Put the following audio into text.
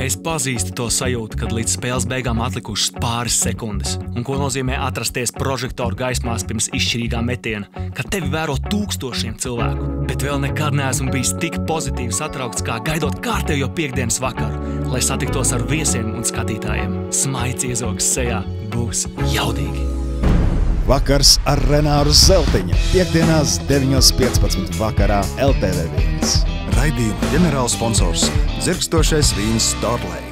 Es pazīstu to sajūtu, kad līdz spēles beigām atlikušas pāris sekundes, un ko nozīmē atrasties prožektoru gaismās pirms izšķirīgā metiena, kad tevi vēro tūkstošiem cilvēku. Bet vēl nekad neesmu bijis tik pozitīvi satraukts, kā gaidot kārtējo piekdienas vakaru, lai satiktos ar viesiem un skatītājiem. Smaids iezogs sejā būs jaudīgi! Vakars ar Renāru Zeltiņu. Piektdienās, 9.15. vakarā LTV1. Raidījuma ģenerālsponsors - dzirkstošais vīns Starley.